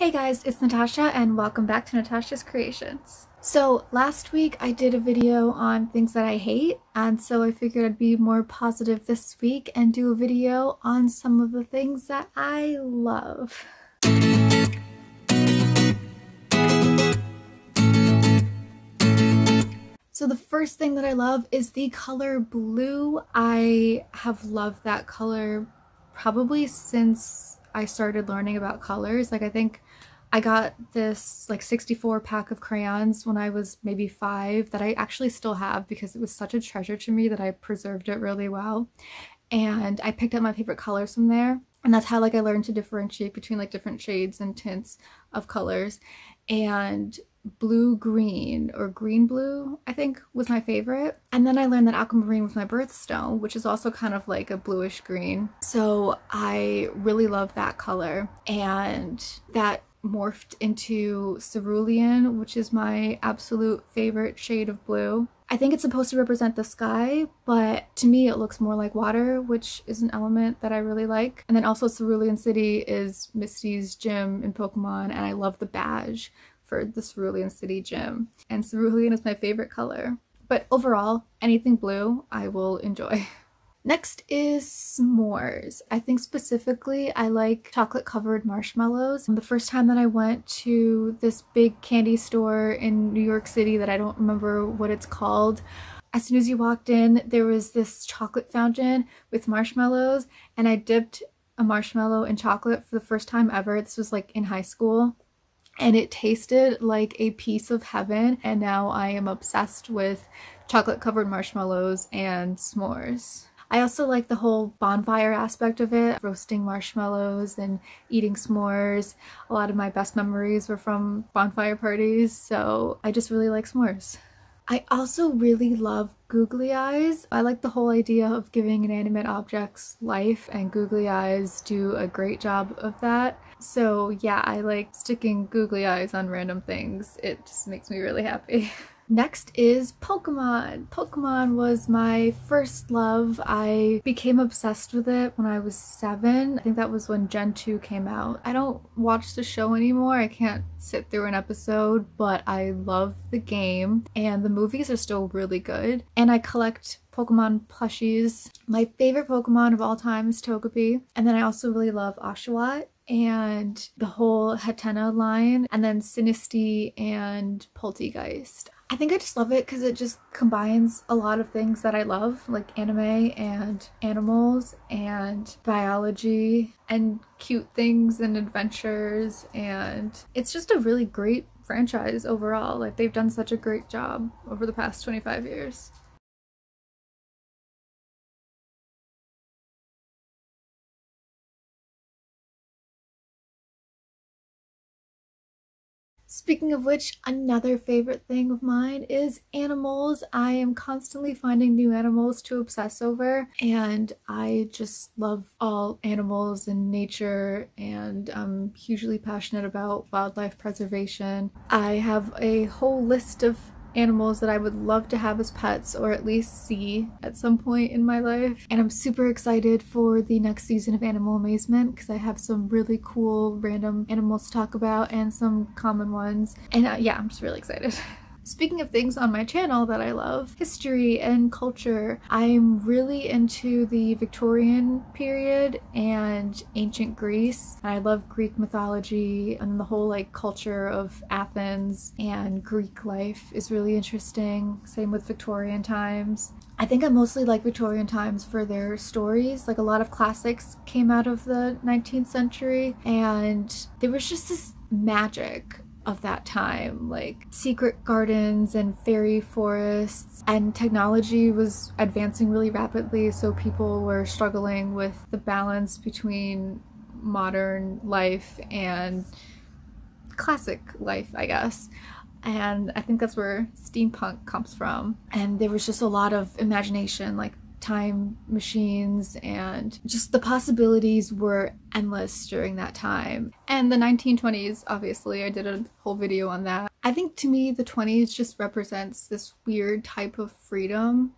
Hey guys, it's Natasha and welcome back to Natasha's Creations. So last week I did a video on things that I hate and so I figured I'd be more positive this week and do a video on some of the things that I love. So the first thing that I love is the color blue. I have loved that color probably since I started learning about colors. Like I think I got this like 64 pack of crayons when I was maybe five that I actually still have because it was such a treasure to me that I preserved it really well. And I picked up my favorite colors from there. And that's how like I learned to differentiate between like different shades and tints of colors. And blue green or green blue I think was my favorite. And then I learned that aquamarine was my birthstone which is also kind of like a bluish green. So I really love that color and that morphed into cerulean, which is my absolute favorite shade of blue. I think it's supposed to represent the sky, but to me it looks more like water, which is an element that I really like. And then also Cerulean City is Misty's gym in Pokemon, and I love the badge for the Cerulean City gym. And cerulean is my favorite color. But overall, anything blue I will enjoy. Next is s'mores. I think specifically I like chocolate covered marshmallows. The first time that I went to this big candy store in New York City that I don't remember what it's called, as soon as you walked in, there was this chocolate fountain with marshmallows and I dipped a marshmallow in chocolate for the first time ever. This was like in high school and it tasted like a piece of heaven and now I am obsessed with chocolate covered marshmallows and s'mores. I also like the whole bonfire aspect of it, roasting marshmallows and eating s'mores. A lot of my best memories were from bonfire parties, so I just really like s'mores. I also really love googly eyes. I like the whole idea of giving inanimate objects life and googly eyes do a great job of that. So yeah, I like sticking googly eyes on random things. It just makes me really happy. Next is Pokemon. Pokemon was my first love. I became obsessed with it when I was seven. I think that was when Gen 2 came out. I don't watch the show anymore. I can't sit through an episode, but I love the game and the movies are still really good. And I collect Pokemon plushies. My favorite Pokemon of all time is Togepi. And then I also really love Oshawott and the whole Hatenna line, and then Sinistea and Polteageist. I think I just love it because it just combines a lot of things that I love, like anime and animals and biology and cute things and adventures. And it's just a really great franchise overall. Like, they've done such a great job over the past 25 years. Speaking of which, another favorite thing of mine is animals. I am constantly finding new animals to obsess over, and I just love all animals and nature, and I'm hugely passionate about wildlife preservation. I have a whole list of animals that I would love to have as pets or at least see at some point in my life. And I'm super excited for the next season of Animal Amazement because I have some really cool random animals to talk about and some common ones. And uh, yeah, I'm just really excited. Speaking of things on my channel that I love, history and culture, I'm really into the Victorian period and ancient Greece. I love Greek mythology and the whole like culture of Athens and Greek life is really interesting. Same with Victorian times. I think I mostly like Victorian times for their stories. Like a lot of classics came out of the 19th century and there was just this magic of that time, like secret gardens and fairy forests, and technology was advancing really rapidly, so people were struggling with the balance between modern life and classic life, I guess. And I think that's where steampunk comes from. And there was just a lot of imagination, like time machines and just the possibilities were endless during that time. And the 1920s, obviously, I did a whole video on that. I think to me, the 20s just represents this weird type of freedom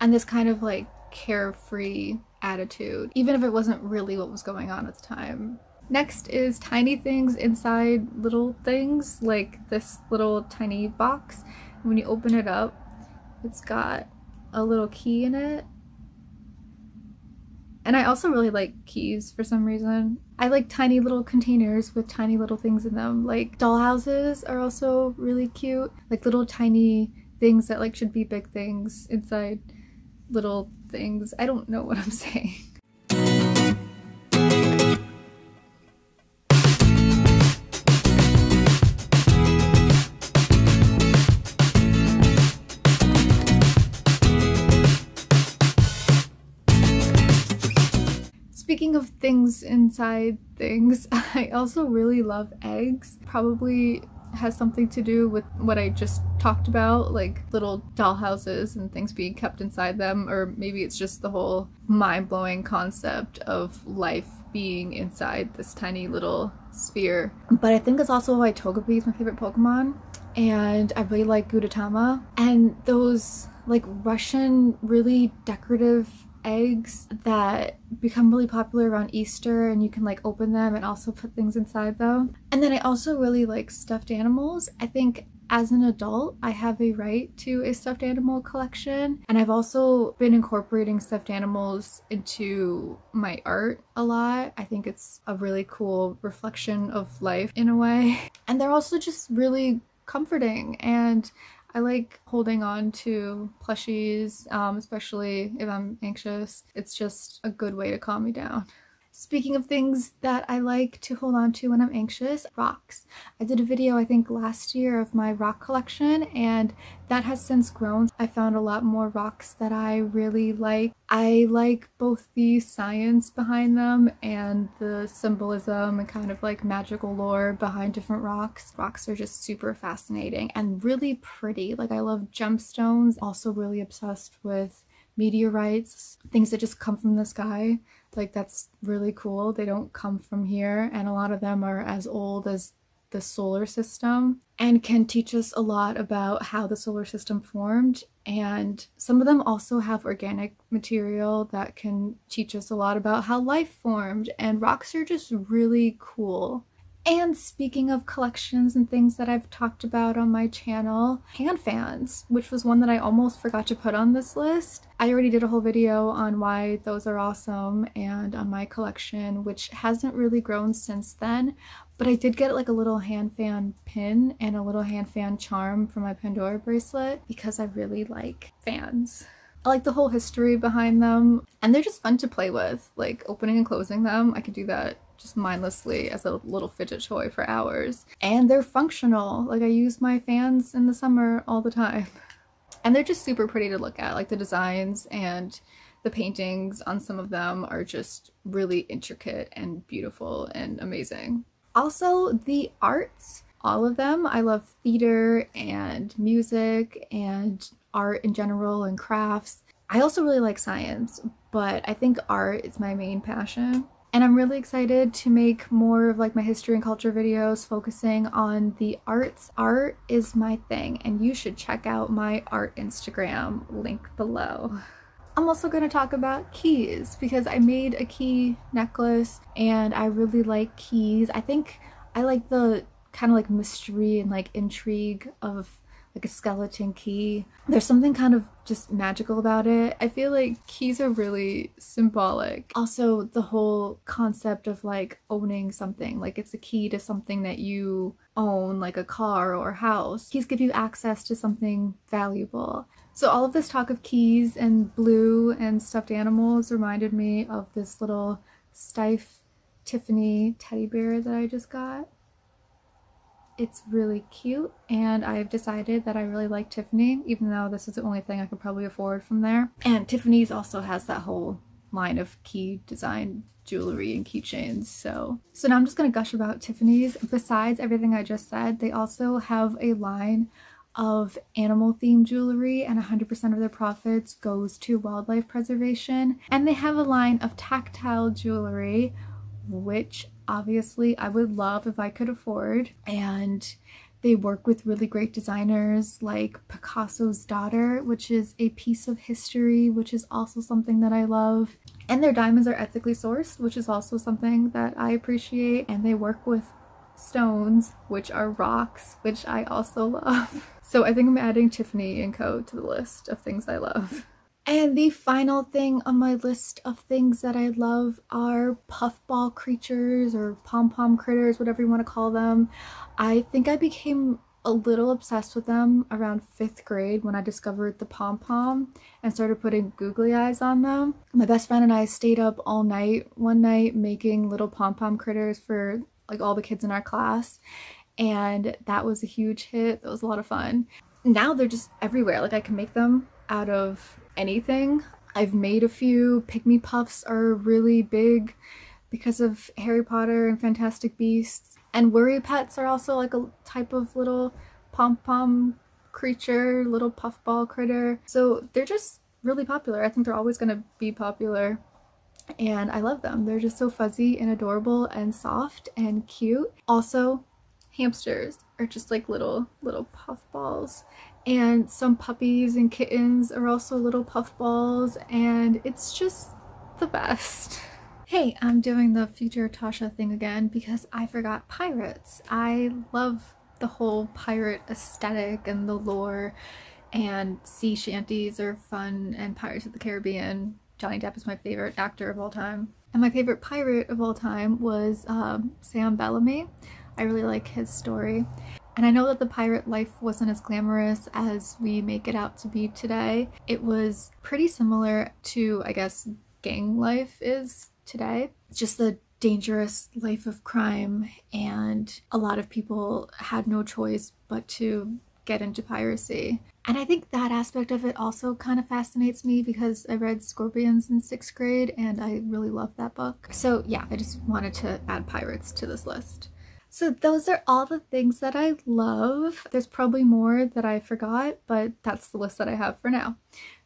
and this kind of like carefree attitude, even if it wasn't really what was going on at the time. Next is tiny things inside little things, like this little tiny box. When you open it up, it's got a little key in it. And I also really like keys for some reason. I like tiny little containers with tiny little things in them. Like dollhouses are also really cute. Like little tiny things that like should be big things inside little things. I don't know what I'm saying. Of things inside things, I also really love eggs. Probably has something to do with what I just talked about, like little dollhouses and things being kept inside them, or maybe it's just the whole mind blowing concept of life being inside this tiny little sphere. But I think it's also why Togepi is my favorite Pokemon, and I really like Gudetama. And those like Russian, really decorative eggs that become really popular around Easter and you can like open them and also put things inside them. And then I also really like stuffed animals. I think as an adult, I have a right to a stuffed animal collection. And I've also been incorporating stuffed animals into my art a lot. I think it's a really cool reflection of life in a way. And they're also just really comforting and I like holding on to plushies, um, especially if I'm anxious. It's just a good way to calm me down. Speaking of things that I like to hold on to when I'm anxious, rocks. I did a video I think last year of my rock collection and that has since grown. I found a lot more rocks that I really like. I like both the science behind them and the symbolism and kind of like magical lore behind different rocks. Rocks are just super fascinating and really pretty. Like I love gemstones, also really obsessed with meteorites, things that just come from the sky. Like that's really cool. They don't come from here and a lot of them are as old as the solar system and can teach us a lot about how the solar system formed and some of them also have organic material that can teach us a lot about how life formed and rocks are just really cool. And speaking of collections and things that I've talked about on my channel, hand fans, which was one that I almost forgot to put on this list. I already did a whole video on why those are awesome and on my collection, which hasn't really grown since then, but I did get like a little hand fan pin and a little hand fan charm for my Pandora bracelet because I really like fans. I like the whole history behind them and they're just fun to play with, like opening and closing them. I could do that just mindlessly as a little fidget toy for hours. And they're functional. Like I use my fans in the summer all the time. And they're just super pretty to look at. Like the designs and the paintings on some of them are just really intricate and beautiful and amazing. Also the arts, all of them. I love theater and music and art in general and crafts. I also really like science, but I think art is my main passion. And I'm really excited to make more of like my history and culture videos focusing on the arts. Art is my thing and you should check out my art Instagram link below. I'm also going to talk about keys because I made a key necklace and I really like keys. I think I like the kind of like mystery and like intrigue of like a skeleton key. There's something kind of just magical about it. I feel like keys are really symbolic. Also, the whole concept of like owning something, like it's a key to something that you own, like a car or house. Keys give you access to something valuable. So all of this talk of keys and blue and stuffed animals reminded me of this little Steiff Tiffany teddy bear that I just got. It's really cute and I've decided that I really like Tiffany even though this is the only thing I could probably afford from there. And Tiffany's also has that whole line of key design jewelry and keychains so. So now I'm just gonna gush about Tiffany's. Besides everything I just said they also have a line of animal themed jewelry and 100% of their profits goes to wildlife preservation. And they have a line of tactile jewelry which obviously I would love if I could afford. And they work with really great designers like Picasso's Daughter, which is a piece of history, which is also something that I love. And their diamonds are ethically sourced, which is also something that I appreciate. And they work with stones, which are rocks, which I also love. So I think I'm adding Tiffany & Co. to the list of things I love. And the final thing on my list of things that I love are puffball creatures or pom-pom critters, whatever you want to call them. I think I became a little obsessed with them around fifth grade when I discovered the pom-pom and started putting googly eyes on them. My best friend and I stayed up all night one night making little pom-pom critters for like all the kids in our class and that was a huge hit. That was a lot of fun. Now they're just everywhere. Like I can make them out of anything. I've made a few. Pygmy Puffs are really big because of Harry Potter and Fantastic Beasts. And Worry Pets are also like a type of little pom-pom creature, little puffball critter. So they're just really popular. I think they're always going to be popular. And I love them. They're just so fuzzy and adorable and soft and cute. Also, hamsters are just like little, little puffballs and some puppies and kittens are also little puffballs and it's just the best. Hey, I'm doing the future Tasha thing again because I forgot pirates. I love the whole pirate aesthetic and the lore and sea shanties are fun and Pirates of the Caribbean. Johnny Depp is my favorite actor of all time. And my favorite pirate of all time was um, Sam Bellamy. I really like his story. And I know that the pirate life wasn't as glamorous as we make it out to be today. It was pretty similar to, I guess, gang life is today. Just the dangerous life of crime and a lot of people had no choice but to get into piracy. And I think that aspect of it also kind of fascinates me because I read Scorpions in sixth grade and I really love that book. So yeah, I just wanted to add pirates to this list. So those are all the things that I love. There's probably more that I forgot, but that's the list that I have for now.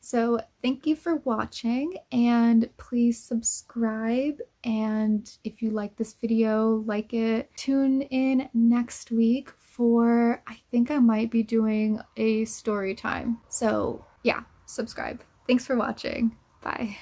So thank you for watching and please subscribe and if you like this video, like it. Tune in next week for, I think I might be doing a story time. So yeah, subscribe. Thanks for watching. Bye.